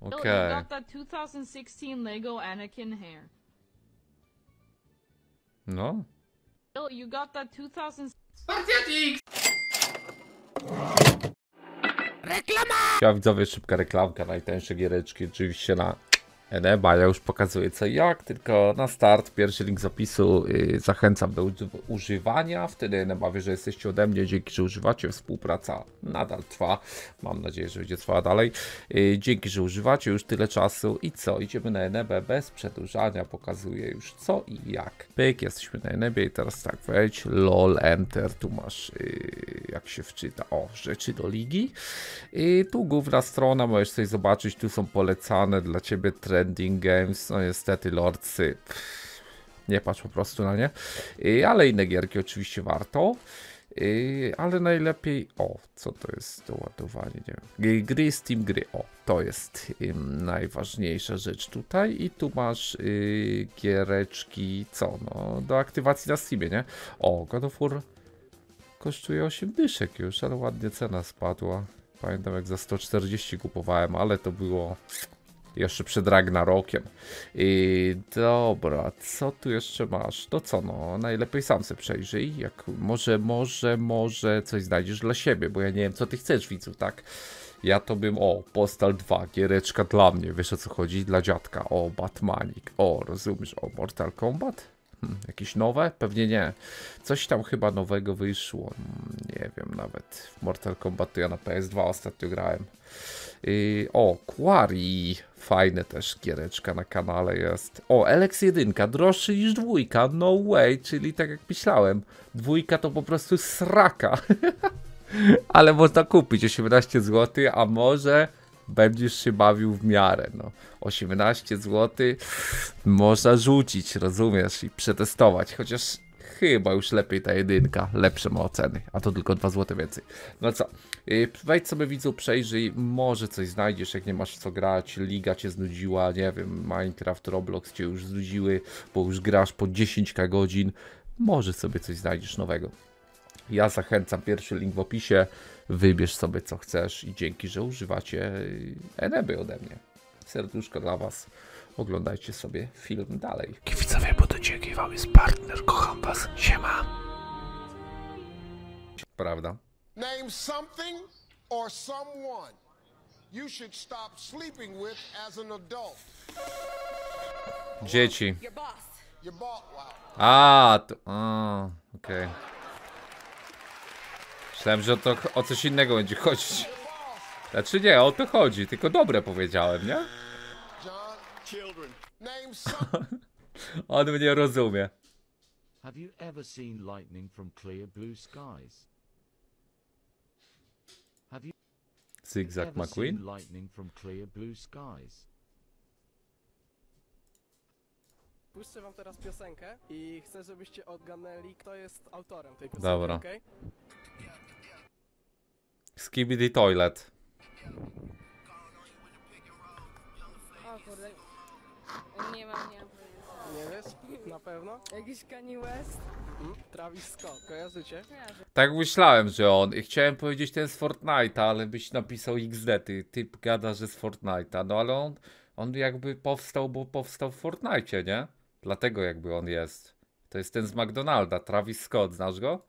Bill, you got that 2016 Lego Anakin hair. No. Bill, you got that 2000. Ja widzowie, szybka reklamka, najtańsze giereczki oczywiście na Eneba. Ja już pokazuję co jak, tylko na start, pierwszy link z opisu. Yy, zachęcam do uży- używania, wtedy Eneba wie, że jesteście ode mnie, dzięki, że używacie. Współpraca nadal trwa, mam nadzieję, że będzie trwała dalej. Yy, dzięki, że używacie już tyle czasu i co, idziemy na Enebę bez przedłużania, pokazuję już co i jak. Pyk, jesteśmy na Enebie i teraz tak, wejdź, lol, enter, tu masz, yy, jak się wczyta, o, rzeczy do ligi. I tu główna strona, możesz sobie zobaczyć, tu są polecane dla ciebie trending games, no niestety lordsy, nie patrz po prostu na nie, ale inne gierki oczywiście warto. Ale najlepiej, o, co to jest do ładowania, nie wiem, gry Steam gry, o, to jest najważniejsza rzecz tutaj i tu masz y, giereczki, co, no, do aktywacji na Steamie, nie? O, God of War kosztuje 8 dyszek już, ale ładnie cena spadła. Pamiętam jak za 140 kupowałem, ale to było jeszcze przed Ragnarokiem. I dobra, co tu jeszcze masz? To co no, najlepiej sam se przejrzyj. Jak może, może, może coś znajdziesz dla siebie, bo ja nie wiem co ty chcesz widzu, tak? Ja to bym, o, Postal 2, giereczka dla mnie, wiesz o co chodzi? Dla dziadka, o, Batmanik, o, rozumiesz, o, Mortal Kombat? Jakieś nowe? Pewnie nie. Coś tam chyba nowego wyszło. Nie wiem nawet. W Mortal Kombat to ja na PS2 ostatnio grałem. O, Quarry. Fajne też giereczka na kanale jest. O, Alex 1, droższy niż dwójka. No way, czyli tak jak myślałem. Dwójka to po prostu sraka. Ale można kupić 18 zł, a może będziesz się bawił w miarę. No. 18 zł można rzucić, rozumiesz, i przetestować. Chociaż chyba już lepiej ta jedynka, lepsze ma oceny, a to tylko 2 zł więcej. No co, yy, wejdź sobie widzu, przejrzyj, może coś znajdziesz, jak nie masz co grać, liga cię znudziła, nie wiem, Minecraft, Roblox cię już znudziły, bo już grasz po 10 godzin, może sobie coś znajdziesz nowego. Ja zachęcam, pierwszy link w opisie, wybierz sobie co chcesz i dzięki, że używacie yy, Eneby ode mnie. Serduszko dla was. Oglądajcie sobie film dalej. Widzowie, bo do ciebie jest partner, kocham was, siema. Prawda? Name something or someone you should stop sleeping with as an adult. Dzieci. Your boss. Your boss. Wow. A, to. A, okej. Myślałem, że to o coś innego będzie chodzić. Znaczy nie, o to chodzi, tylko dobre powiedziałem, nie? On mnie rozumie. Have you ever seen lightning from clear blue skies? Have you ever McQueen. seen lightning from clear blue skies? Puszczę wam teraz piosenkę i chcę, żebyście odgadnęli, kto jest autorem tej piosenki, Dobra. okej? Skibidi Toilet. O kurde. Nie mam, nie mam. Nie wiesz? Na pewno? Jakiś Kanye West? Mm? Travis Scott, kojarzycie? Tak myślałem, że on. I chciałem powiedzieć ten z Fortnite'a, ale byś napisał XD. Ty, typ gada, że z Fortnite'a. No ale on, on jakby powstał, bo powstał w Fortnite'cie, nie? Dlatego jakby on jest. To jest ten z McDonalda, Travis Scott, znasz go?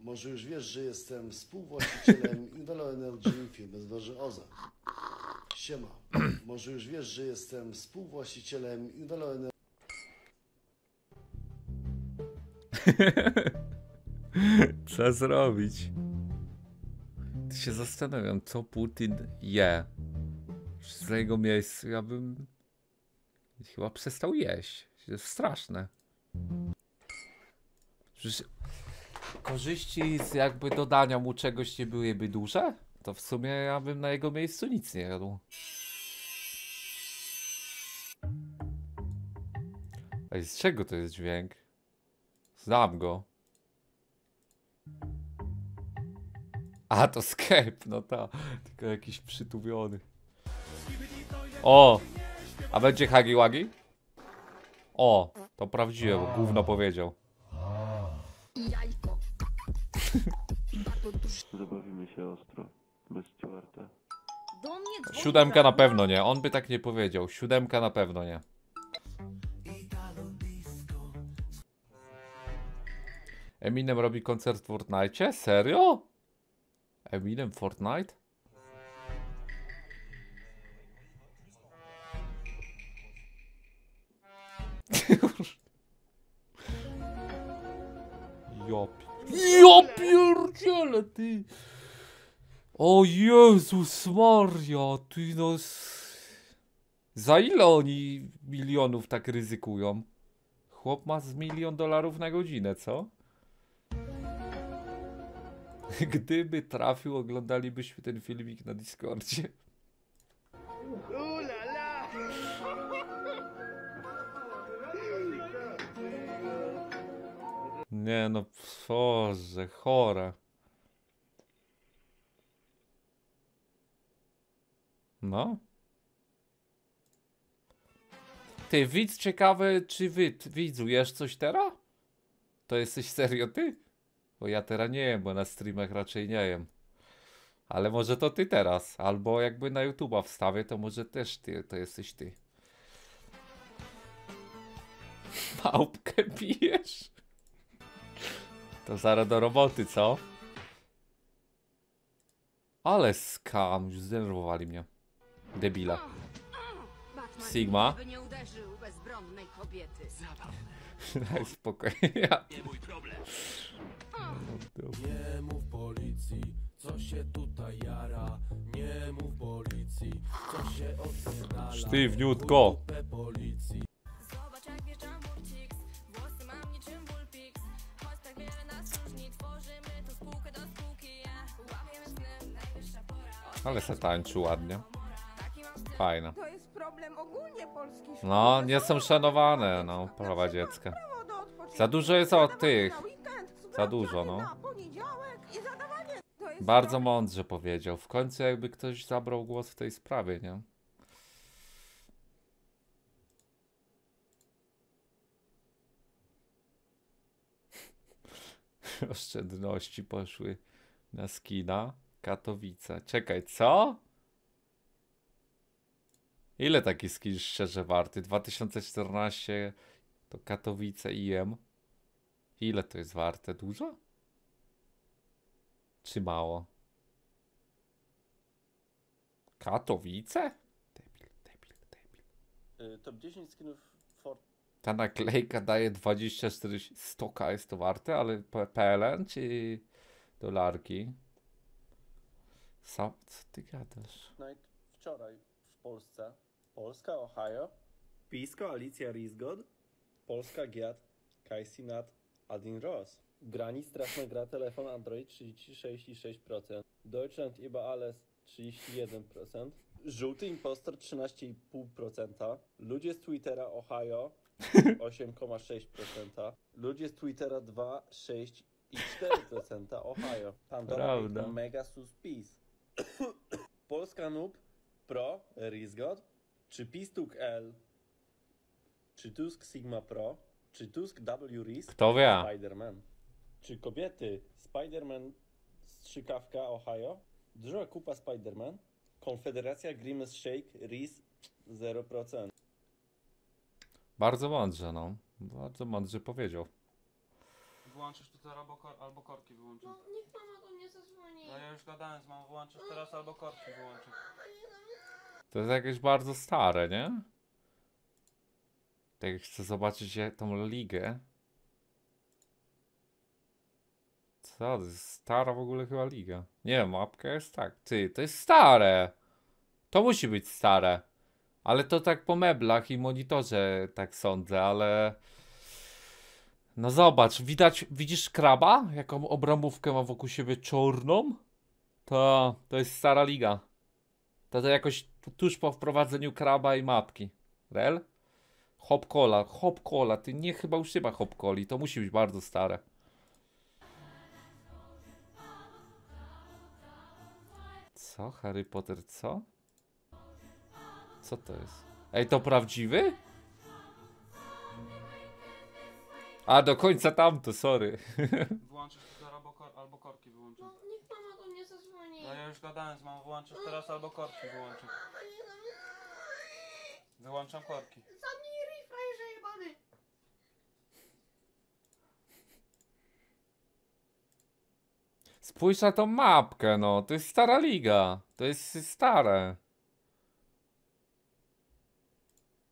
Może już wiesz, że jestem współwłaścicielem Invelo Energy firmy z Dworzy OZE. Siema. Może już wiesz, że jestem współwłaścicielem Invelo Energy Co zrobić? Ty się zastanawiam, co Putin je. Z jego miejsca ja bym chyba przestał jeść. To jest straszne. Przecież korzyści z jakby dodania mu czegoś nie byłyby duże? To w sumie ja bym na jego miejscu nic nie jadł. Ej, z czego to jest dźwięk? Znam go. A, to Skype, no ta. Tylko jakiś przytubiony. O! A będzie Hagi Wagi? O, to prawdziwe, bo gówno powiedział. Zabawimy się ostro. Bez Stewarta. Do mnie dzwoni Siódemka na pewno nie, on by tak nie powiedział. Siódemka na pewno nie. Eminem robi koncert w Fortnite? Serio? Eminem Fortnite? Pierdzielę, ty! O Jezus Maria, ty no... Za ile oni milionów tak ryzykują? Chłop ma z milion dolarów na godzinę, co? Gdyby trafił, oglądalibyśmy ten filmik na Discordzie. Nie no, Boże, chore. No. Ty, widz ciekawy, czy wy, widzu, jesz coś teraz? To jesteś serio ty? Bo ja teraz nie jem, bo na streamach raczej nie jem. Ale może to ty teraz, albo jakby na YouTube'a wstawię, to może też ty, to jesteś ty. Małpkę pijesz? To zaraz do roboty, co? Ale skam, już zdenerwowali mnie. Debila. Sigma. By nie uderzył bezbronnej kobiety. Daj spokój. Ja. Nie mów policji, co się tutaj jara. Nie mów policji, co się odpierdala. Sztywniutko. Policji. Zobacz jak wjeżdżam burcik Włosy mam niczym bulpix Choć tak wiele nas różni Tworzymy tu spółkę do spółki yeah. Łapiemy snem, najwyższa pora Ale se tańczy ładnie. Fajne. To jest problem ogólnie polskich szkół. No, nie są szanowane, no, prawa dziecka. Za dużo jest od tych. Za dużo, no. Bardzo mądrze powiedział. W końcu jakby ktoś zabrał głos w tej sprawie, nie? Oszczędności poszły na skina. Katowice. Czekaj, co? Ile taki skin szczerze warty? 2014 to Katowice IM. Ile to jest warte? Dużo? Czy mało? Katowice? Debil, debil, debil. Top 10 skinów Fort... Ta naklejka daje 24 stoka, jest to warte, ale PLN czy dolarki? Sam, co ty gadasz? Night wczoraj w Polsce. Polska, Ohio. PiS, Koalicja Rizgod. Polska, Giat, Kajsi Nat, Adin Ross. Grani straszna gra telefon Android 36,6%. Deutschland über alles 31%. Żółty impostor 13,5%. Ludzie z Twittera Ohio 8,6%. Ludzie z Twittera 2, 6 i 4% Ohio. Pandora Mega Sus PiS. Polska Noob Pro Rizgod. Czy Pistuk L? Czy Tusk Sigma Pro? Czy Tusk W Risk? Kto wie? Spider-Man. Czy kobiety Spider-Man Strzykawka Ohio? Duża kupa Spider-Man? Konfederacja Grimace Shake RIS 0%. Bardzo mądrze, no. Bardzo mądrze powiedział. Wyłączysz tu teraz albo, kor albo korki wyłączyć. No niech mama do mnie zadzwoni No ja już gadałem z mamą, wyłączysz teraz albo korki wyłączyć. To jest jakieś bardzo stare, nie? Tak jak chcę zobaczyć tą ligę. Co? To jest stara w ogóle chyba liga. Nie, mapka jest tak. Ty, to jest stare. To musi być stare. Ale to tak po meblach i monitorze tak sądzę, ale... No zobacz, widać, widzisz kraba? Jaką obramówkę ma wokół siebie czarną? To, to jest stara liga. To to jakoś tuż po wprowadzeniu kraba i mapki. Rel? Hop cola, hop cola, ty nie chyba już nie ma hop coli, to musi być bardzo stare. Co? Harry Potter, co? Co to jest? Ej, to prawdziwy? A, do końca tamto, sorry. Albo, kor albo korki wyłączysz. Niech mama do mnie zadzwoni. No ja już gadałem z mamą, wyłączysz teraz albo korki wyłączysz. Wyłączam korki. Zamknij refresh, jebany. Spójrz na tą mapkę, no. To jest stara liga. To jest stare.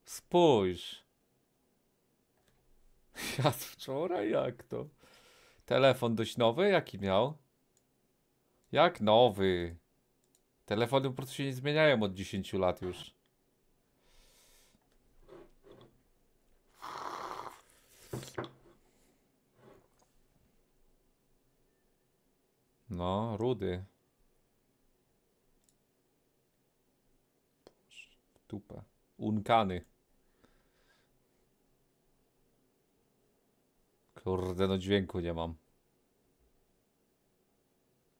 Spójrz. Ja wczoraj jak to? Telefon dość nowy? Jaki miał? Jak nowy? Telefony po prostu się nie zmieniają od 10 lat już. No, rudy. Tupę. Unkany. Kurde, no dźwięku nie mam.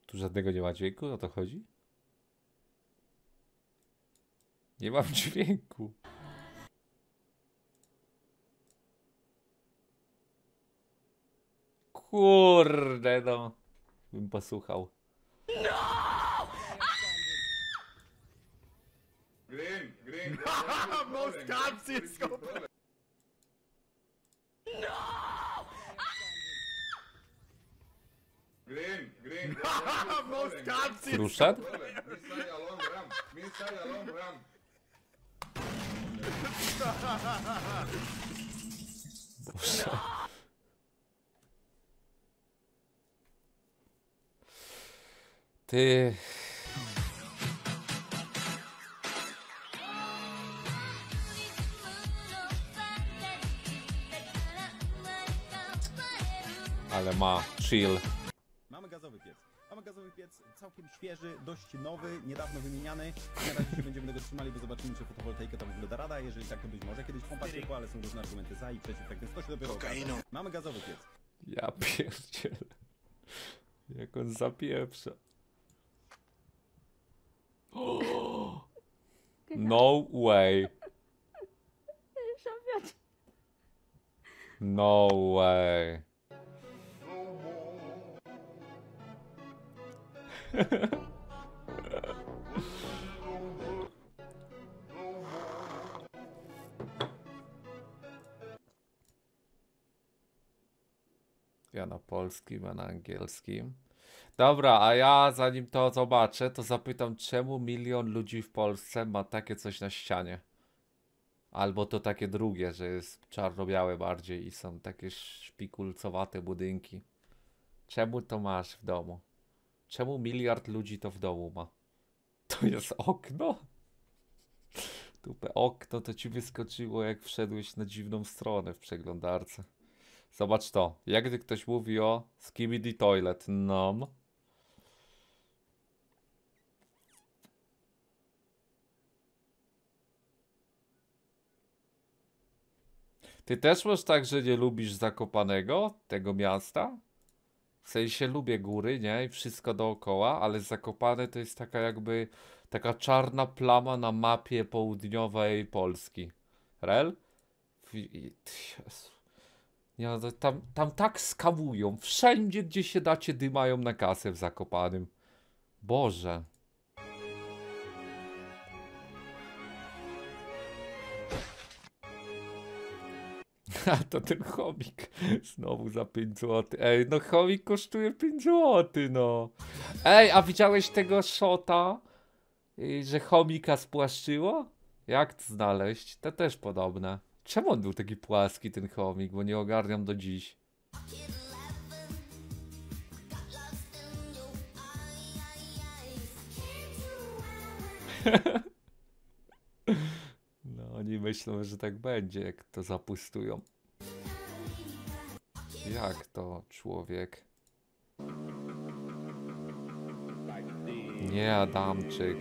Tu żadnego nie ma dźwięku, o to chodzi? Nie mam dźwięku. Kurde, no. Bym posłuchał. Green, green. Most cops is Green, green. Most along ramp. Boże. Ty. Ale ma chill. Mamy gazowy piec. Mamy gazowy piec całkiem świeży, dość nowy, niedawno wymieniany. Na razie się będziemy tego trzymali, bo zobaczymy, czy fotowoltaika to w ogóle da rada. Jeżeli tak, to być może kiedyś pompa ciepła, ale są różne argumenty za i przeciw, tak więc to się dopiero okaże. Mamy gazowy piec. Ja pierdzielę. Jak on zapieprza. No way. No way. Ja na polskim, a na angielskim. Dobra, a ja zanim to zobaczę, to zapytam, czemu milion ludzi w Polsce ma takie coś na ścianie? Albo to takie drugie, że jest czarno-białe bardziej i są takie szpikulcowate budynki. Czemu to masz w domu? Czemu miliard ludzi to w domu ma? To jest okno? Tupę okno to ci wyskoczyło jak wszedłeś na dziwną stronę w przeglądarce. Zobacz to. Jak gdy ktoś mówi o Skibidi Toilet. No. Ty też masz tak, że nie lubisz Zakopanego, tego miasta? W sensie lubię góry, nie? I wszystko dookoła, ale Zakopane to jest taka jakby taka czarna plama na mapie południowej Polski. Rel? Jezu. No, tam, tam tak skamują. Wszędzie, gdzie się dacie, dymają na kasę w Zakopanym. Boże. A to ten chomik znowu za 5 zł. Ej, no chomik kosztuje 5 zł, no. Ej, a widziałeś tego shota, y, że chomika spłaszczyło? Jak to znaleźć? To też podobne. Czemu on był taki płaski, ten chomik, bo nie ogarniam do dziś. No, oni myślą, że tak będzie, jak to zapustują. Jak to człowiek? Nie Adamczyk.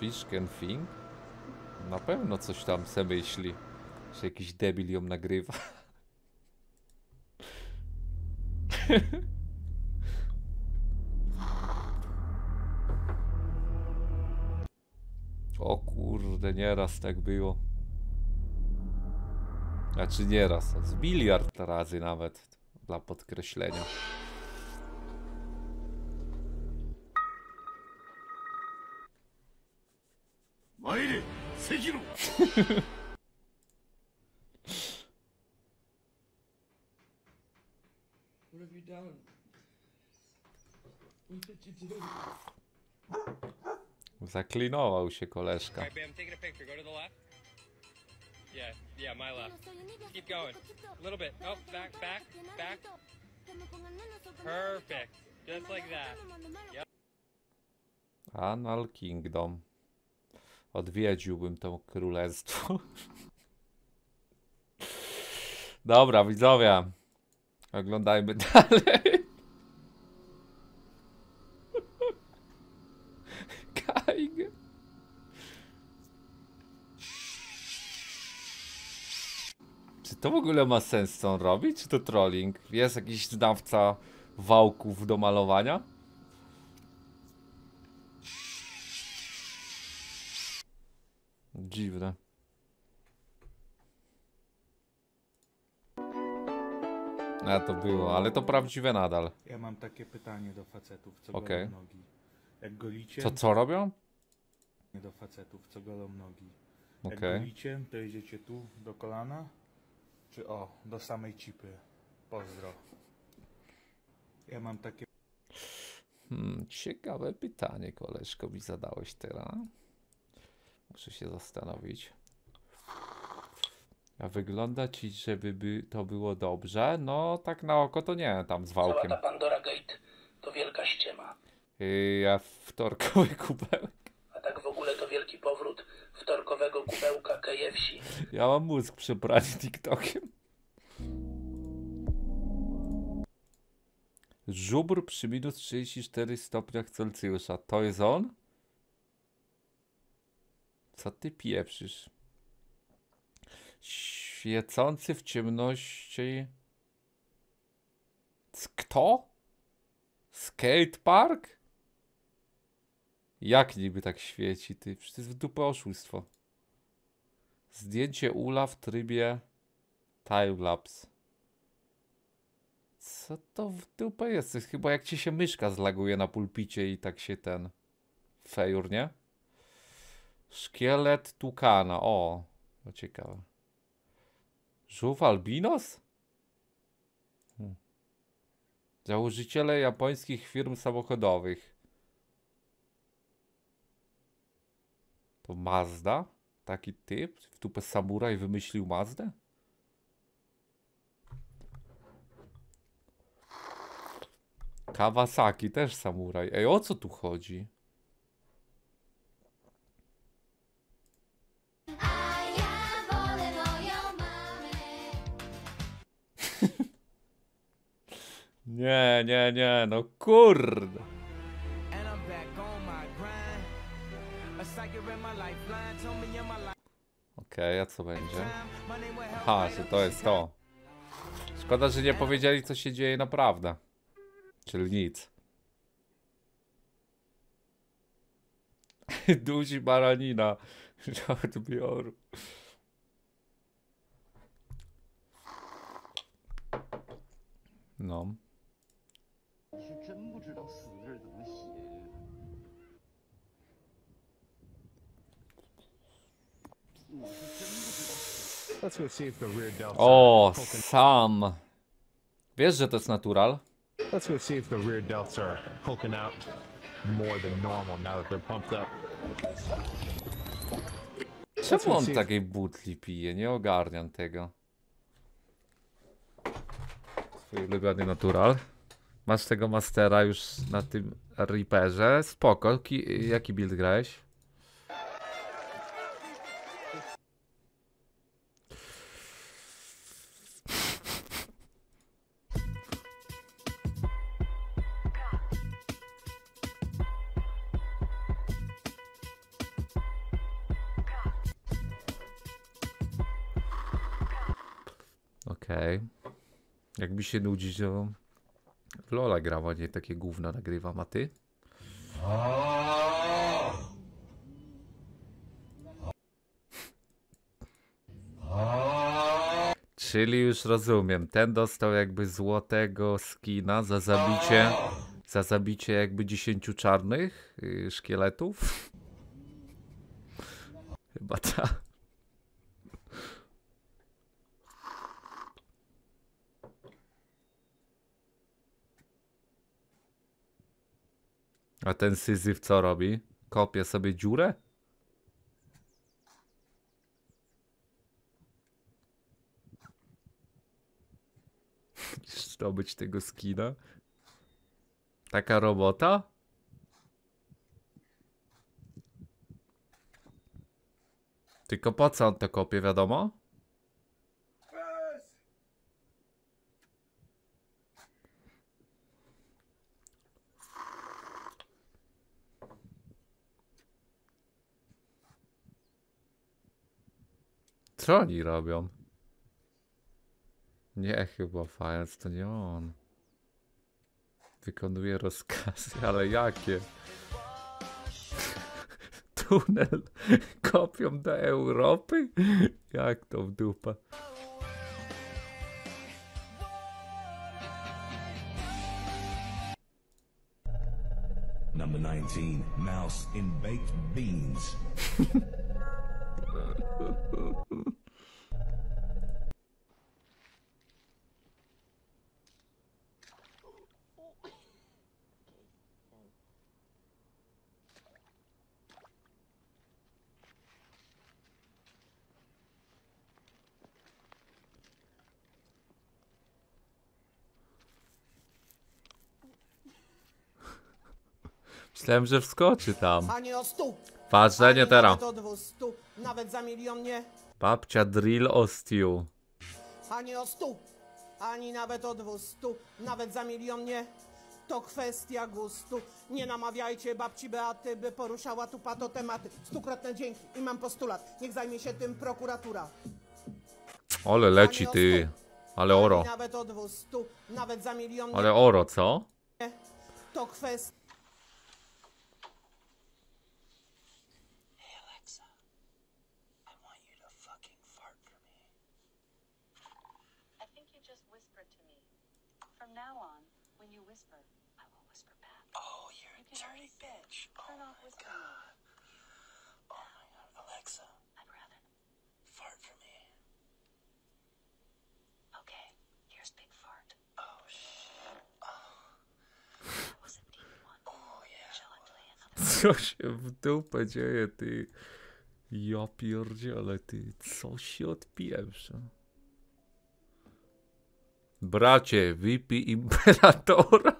Fischkenfing? Na pewno coś tam se myśli, że jakiś debil ją nagrywa. O kurde, nieraz tak było. Znaczy nieraz, z biliard razy nawet, dla podkreślenia. Sekiro! What have you done? What did you do? Zaklinował się koleżka. Alright, Bam, taking a picture. Go to the left. Yeah, yeah, my left. Keep going. A little bit. Back, back, back. Perfect. Just like that. Yep. Anal Kingdom. Odwiedziłbym to królestwo. Dobra, widzowie. Oglądajmy dalej. Kaig. Czy to w ogóle ma sens, co on robi? Czy to trolling? Jest jakiś znawca wałków do malowania? Dziwne. A to było, ale to prawdziwe nadal. Ja mam takie pytanie do facetów, co Okej. golą nogi. Jak golicie... Co, co robią? Do facetów, co golą nogi. Jak Okej. golicie, to idziecie tu do kolana, czy o, do samej cipy. Pozdro. Ja mam takie Hmm, ciekawe pytanie, koleżko, mi zadałeś teraz. Muszę się zastanowić. A wygląda ci, żeby by to było dobrze? No, tak na oko to nie, tam z wałkiem. Cała ta Pandora Gate to wielka ściema. Yy, ja wtorkowy kubełek. A tak w ogóle to wielki powrót wtorkowego kubełka KFC. Ja mam mózg przebrany TikTokiem. Żubr przy minus 34 stopniach Celsjusza. To jest on? Co ty pieprzysz? Świecący w ciemności. Kto? Skatepark? Jak niby tak świeci, ty? Przecież to jest w dupę oszustwo. Zdjęcie ula w trybie timelapse. Co to w dupę jest? To jest chyba jak ci się myszka zlaguje na pulpicie i tak się ten... Fejur, nie? Szkielet tukana. O, to ciekawe. Żółw albinos? Hmm. Założyciele japońskich firm samochodowych. To Mazda? Taki typ? W dupę samuraj wymyślił Mazdę? Kawasaki też samuraj. Ej, o co tu chodzi? Nie, nie, nie, no kurde. Okej, a co będzie? Aha, że to jest to. Szkoda, że nie powiedzieli, co się dzieje naprawdę. Czyli nic. Duzi baranina. Żołdbioru. No. O, sam. Wiesz, że to jest natural? Let's go see if the rear delts are poking out more than normal now that they're pumped up. Czemu on takiej butli pije? Nie ogarniam tego. Twój ulubiony natural. Masz tego mastera już na tym Reaperze. Spoko. Ki jaki build grałeś? Okej. Jakby się nudzić, to w Lola grała, nie takie gówna nagrywam, a ty? Czyli już rozumiem, ten dostał jakby złotego skina za zabicie, za zabicie jakby 10 czarnych yy, szkieletów. Chyba tak. A ten Syzyf co robi? Kopie sobie dziurę? Zdobyć tego skina? Taka robota? Tylko po co on to kopie, wiadomo? Co oni robią? Nie, chyba Files to nie on. Wykonuje rozkazy, ale jakie? Tunel kopią do Europy? Jak to w dupę? Number 19, mouse in baked beans. Myślałem, że wskoczy tam. Ani o stu. Ważne, nie teraz. Nawet o dwustu. Nawet za milion nie. Babcia drill ostiu. Ani o stu. Ani nawet o dwustu. Nawet za milion nie. To kwestia gustu. Nie namawiajcie babci Beaty, by poruszała tu pato tematy. Stukrotne dzięki i mam postulat. Niech zajmie się tym prokuratura. Ale leci ty. Ale oro. Nawet o dwustu. Nawet za milion nie. Ale oro, co? To kwestia... From now on, when you whisper, I will whisper back. Oh, you're a dirty bitch. Turn oh, off whispering. Oh my god, Alexa, I'd rather. fart for me. Okay, here's big fart. Oh shit. Oh. That was a deep one. Oh yeah. Shall I play another? Co się w dupę dzieje, ty? Ja pierdzielę, ty. Co się odpieprza? Bracie, wypij Imperatora.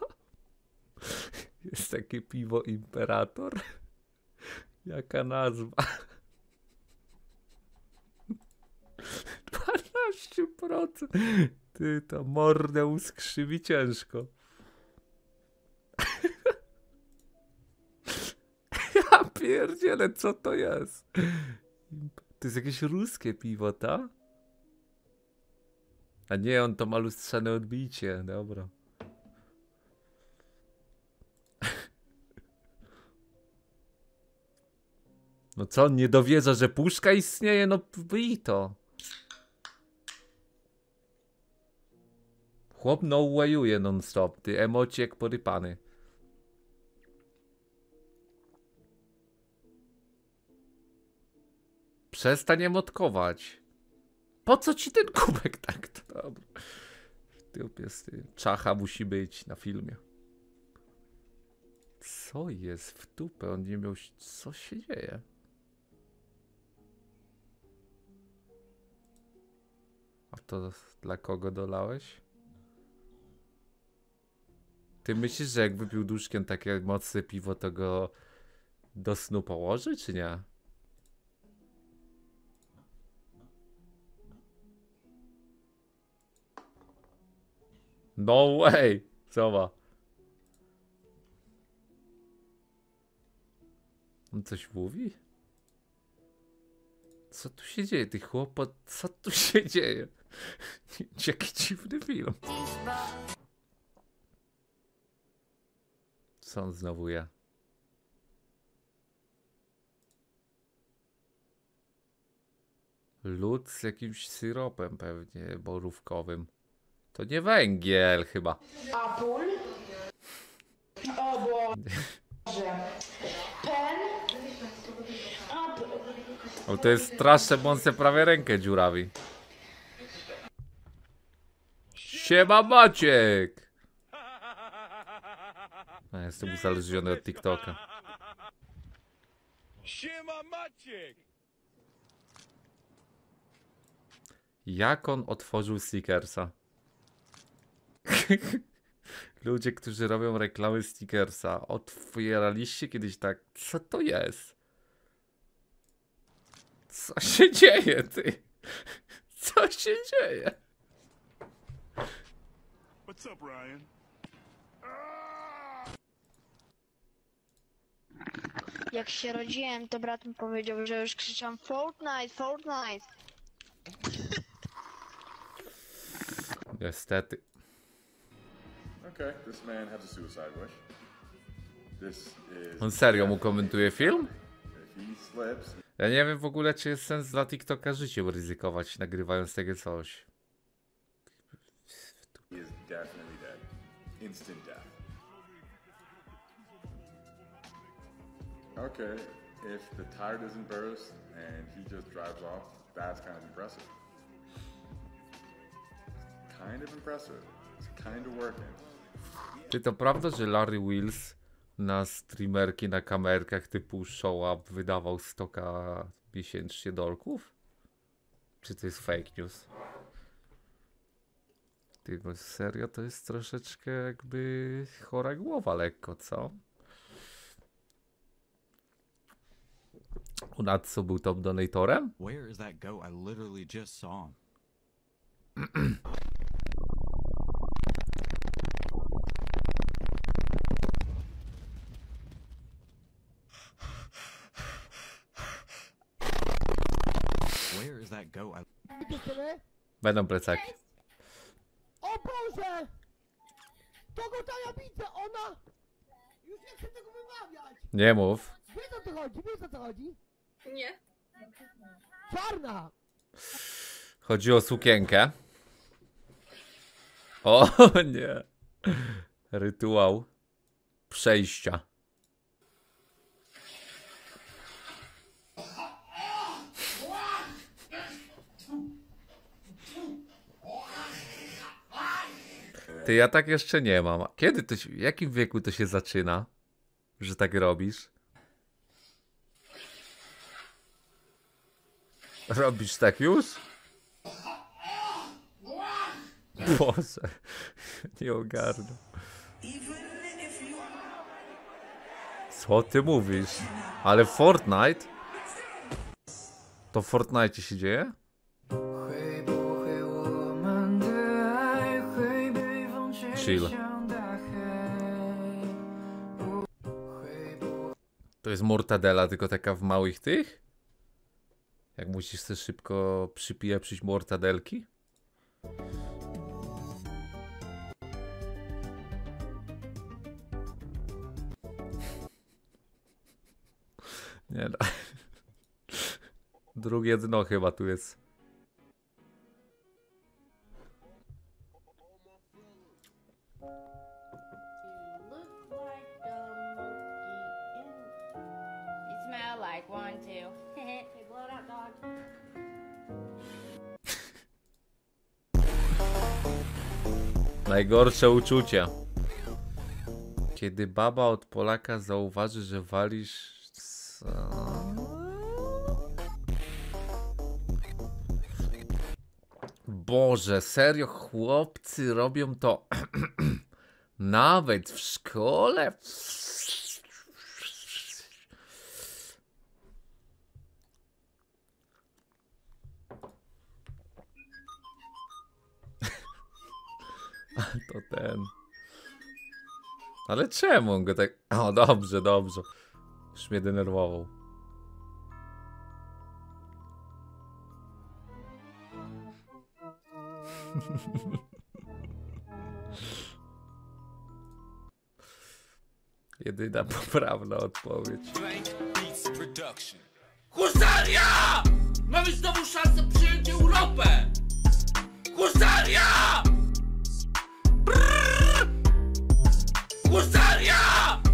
Jest takie piwo Imperator? Jaka nazwa? 12%. Ty, to mordę uskrzywi ciężko. Ja pierdzielę, co to jest? To jest jakieś ruskie piwo, ta? A nie, on to ma lustrzane odbicie, dobra. No co, nie dowierza, że puszka istnieje? No wyj to. Chłop no wayuje non stop, ty emociek porypany. Przestań emotkować. Po co ci ten kubek tak? To dobra. Typ jest. Czacha musi być na filmie. Co jest w dupę? On nie miał... Co się dzieje? A to dla kogo dolałeś? Ty myślisz, że jak wypił duszkiem takie mocne piwo, to go do snu położy, czy nie? No way! Co ma? On coś mówi? Co tu się dzieje, ty chłopo? Co tu się dzieje? Jaki dziwny film. Co on znowu je? Lód z jakimś syropem pewnie borówkowym. To nie węgiel chyba. Apul. O Boże. Pen. Apple. O, to jest straszne, bo on se prawie rękę dziurawi. Siema Maciek! Ja jestem uzależniony od TikToka. Siema Maciek! Jak on otworzył stickersa? Ludzie, którzy robią reklamy stickersa, otwieraliście kiedyś tak, co to jest? Co się dzieje, ty? Co się dzieje? What's up, Ryan? Jak się rodziłem, to brat mi powiedział, że już krzyczam Fortnite, Fortnite. Niestety. Okay, this man had a suicide wish. This is. On serio mu komentuje film? Ja nie wiem w ogóle, czy jest sens dla TikToka życiem ryzykować, nagrywając takie coś. he is definitely dead. Instant death. Okay, if the tire doesn't burst and he just drives off, that's kind of impressive. Kind of impressive. It's kind of working. Czy to prawda, że Larry Wills na streamerki na kamerkach typu show up wydawał 100k miesięcznie dolków? Czy to jest fake news? Ty, bo serio to jest troszeczkę jakby chora głowa lekko, co? U Natsu był top donatorem? Where is that goat? I literally just saw him. Where is that goat? I Dziewczyny? Będą plecaki. O Boże! To go ja widzę, ona... Już nie chcę tego wymawiać. Nie mów. Wiesz o co chodzi, wiesz o co chodzi? Nie. Czarna! Chodzi o sukienkę. O nie. Rytuał przejścia. Ty, ja tak jeszcze nie mam. Kiedy to się, w jakim wieku to się zaczyna, że tak robisz? Robisz tak już? Boże, nie ogarnę. Co ty mówisz? Ale Fortnite? To w Fortnite się dzieje? Chill. To jest mortadela, tylko taka w małych tych? Jak musisz sobie szybko przypieprzyć mortadelki? Nie no. Drugie dno chyba tu jest. Najgorsze uczucia. Kiedy baba od Polaka zauważy, że walisz. Boże, serio, chłopcy robią to nawet w szkole? To ten. Ale czemu on go tak... O, dobrze, dobrze. Już mnie denerwował. Jedyna poprawna odpowiedź. Husaria! Mamy znowu szansę przyjąć Europę! Husaria! Husaria!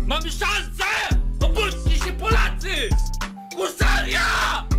Mamy szansę! Obudźcie się Polacy! Husaria!